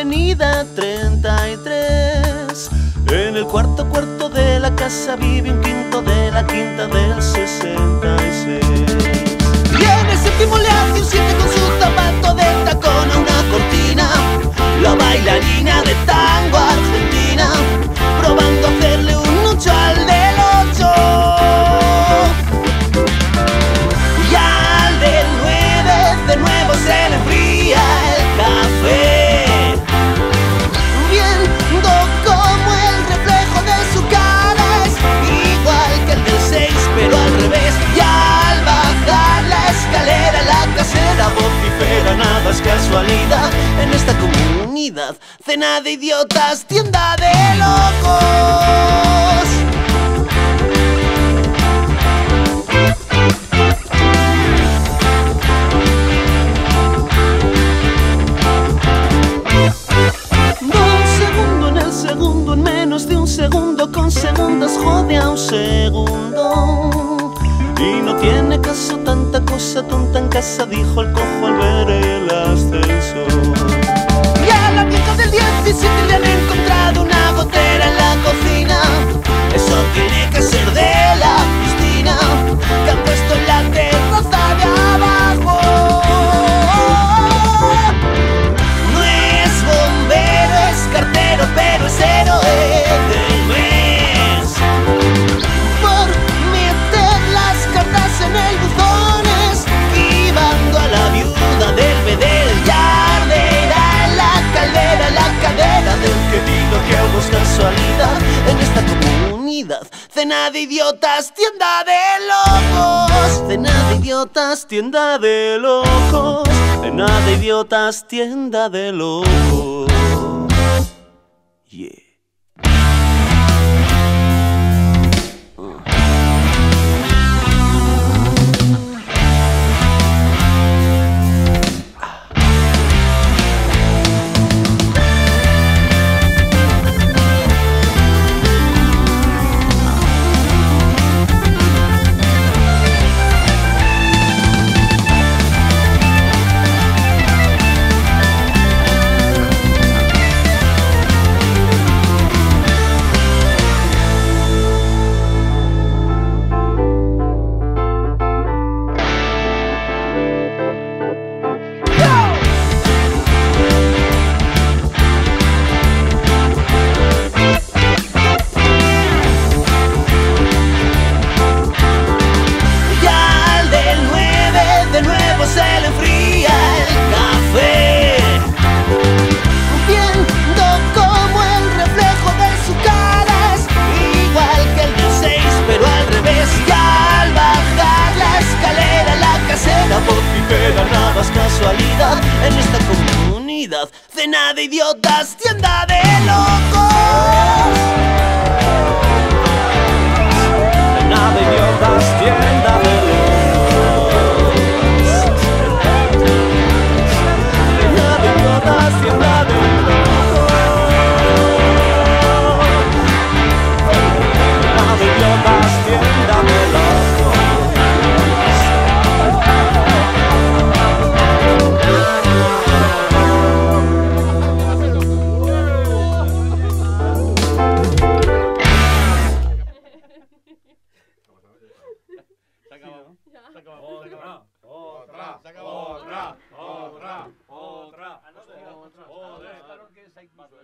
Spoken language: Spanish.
avenida 33. En el cuarto cuarto de la casa vive un quinto de la quinta del 60. en esta comunidad. Cena de idiotas, tienda de locos. Un segundo en menos de un segundo con segundos jode a un segundo y no tiene caso tanta cosa tonta en casa dijo el Cena de idiotas, tienda de locos. Cena de idiotas, tienda de locos. Cena de idiotas, tienda de locos. cena de idiotas, tienda de locos. Se acabó. Otra, otra, otra, otra, otra, otra.